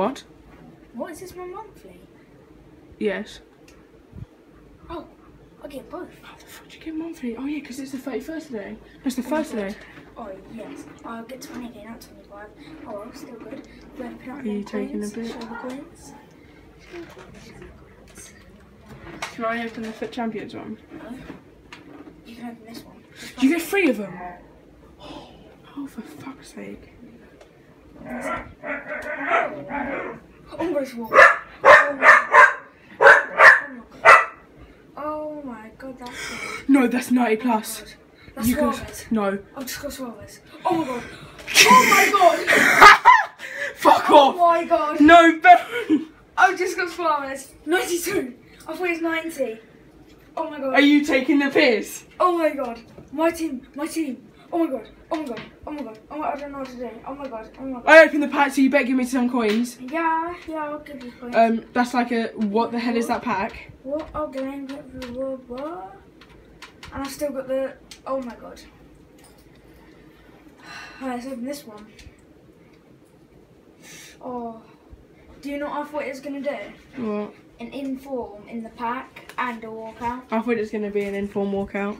What? What is this one monthly? Yes. Oh, I get both. How the fuck do you get monthly? Oh yeah, because it's the 31st today. It's the first today. Oh yes, I'll get 20k, not 25. Oh, well, still good. Then put out Are you taking a bit? Show the coins. Can I open the FUT Champions one? No. You can open this one. Do you get three of them? Oh, for fuck's sake. Oh my god. Oh my god. Oh my god, that's. No, that's 90 plus. That's You can. No. I've just got Suarez. Oh my god. Oh my god. Fuck Oh off! my god. No, Ben! I've just got Suarez. 92. I thought it was 90. Oh my god. Are you taking the piss? Oh my god. My team. My team. Oh my god. Oh my god. Oh my god. Oh my, I don't know what to do. Oh my god. Oh my god. I opened the pack, so you better give me some coins. Yeah, yeah, I'll give you coins. Um, that's like a. What the hell is that pack? What? Oh, get the what? And I've still got the. Oh my god. Alright, let's open this one. Oh. Do you know what I thought it was going to do? What? An inform in the pack and a walkout. I thought it was going to be an inform walkout.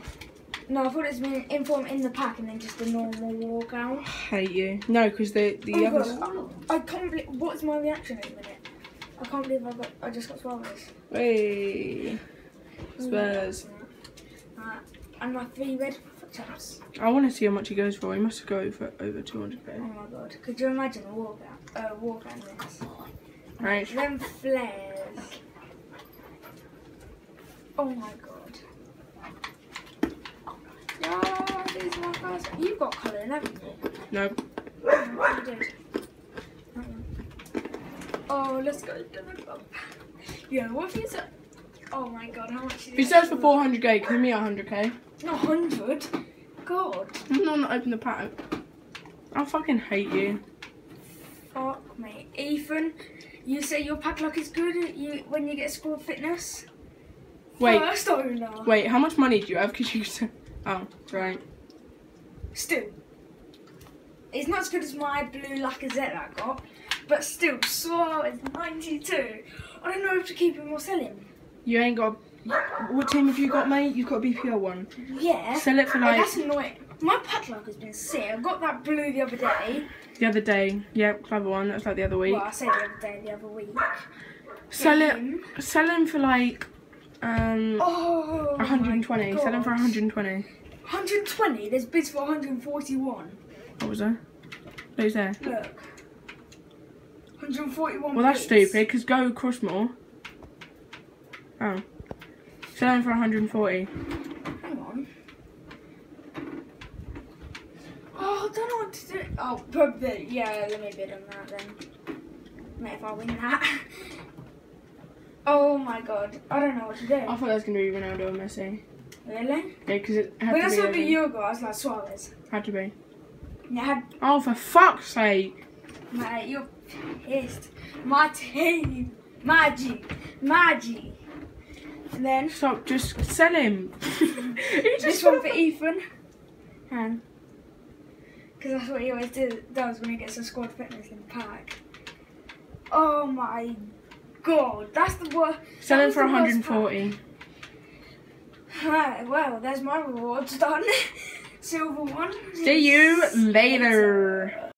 No, I thought it was an inform in the pack and then just a normal walkout. Hate you. No, because the the Oh others. God. I can't believe. What's my reaction in a minute? I can't believe I got. I just got Suarez. Hey, Spurs. Uh, and my three red chaps. I want to see how much he goes for. He must go for over Oh 200k. Oh my god. Could you imagine a walkout? Uh, walkout in this. Right. Then flares. Oh my god. Yeah, these are my. You've got colouring, haven't you? No. Oh, let's go. Yeah, what if you said? Oh my god, how much? is If he sells for 400k, give me 100k. Not hundred. God. I'm not gonna open the pack. I fucking hate you. Fuck me, Ethan. You say your pack luck is good. You when you get squad fitness. Wait, First owner. wait. How much money do you have? Because you said. Oh, right. Still, it's not as good as my blue Lacazette that I got, but still, Suarez 92. I don't know if to keep him or sell him. You ain't got. What team have you got, mate? You've got a BPL one. Yeah. Sell it for Oh, like that's annoying. My pack luck has been sick. I got that blue the other day. the other day. Yep, clever one. That's like the other week. Well, I say the other day, the other week. Sell it. Sell him for like um Oh. my 120. Sell him for 120. 120. There's bids for 141. What was that? Who's there? Look. 141. Well, that's bids. stupid. Cause go Crossmore. Oh. Selling for 140. Hang on. Oh, I don't know what to do. Oh, probably. Yeah, let me bid on that then. Mate, if I win that. oh my god. I don't know what to do. I thought that was gonna be Ronaldo or Messi. Really? Yeah, because it had When to I be. Owen. Euro goal, I was like, Suarez. Had to be. It had, Oh, for fuck's sake! mate, you're pissed. My team. Maggi. Maggi. And then, Stop. Just sell him. He this just one for Ethan. And, because that's what he always do, does when he gets a squad fitness in the pack. Oh my god, that's the worst. Sell him for the worst 140. Right, well, there's my rewards done. Silver one. See you later.